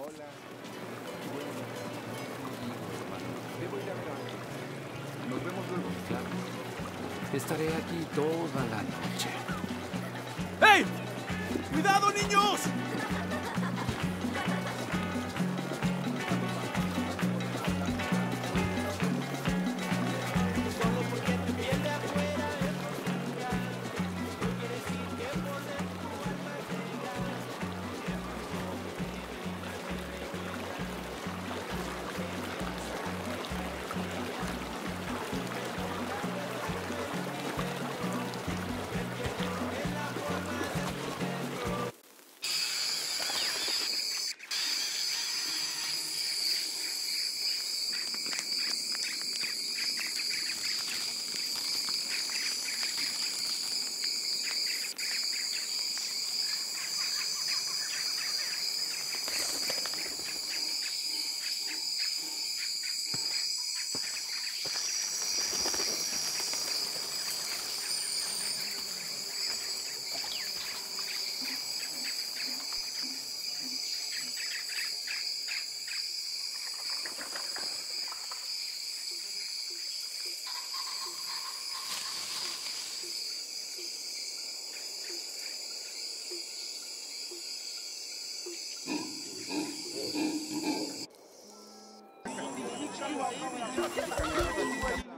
Hola. Bueno. Debo ir a ver a. Nos vemos luego. Claro. Estaré aquí toda la noche. ¡Hey! ¡Cuidado, niños! Thank you.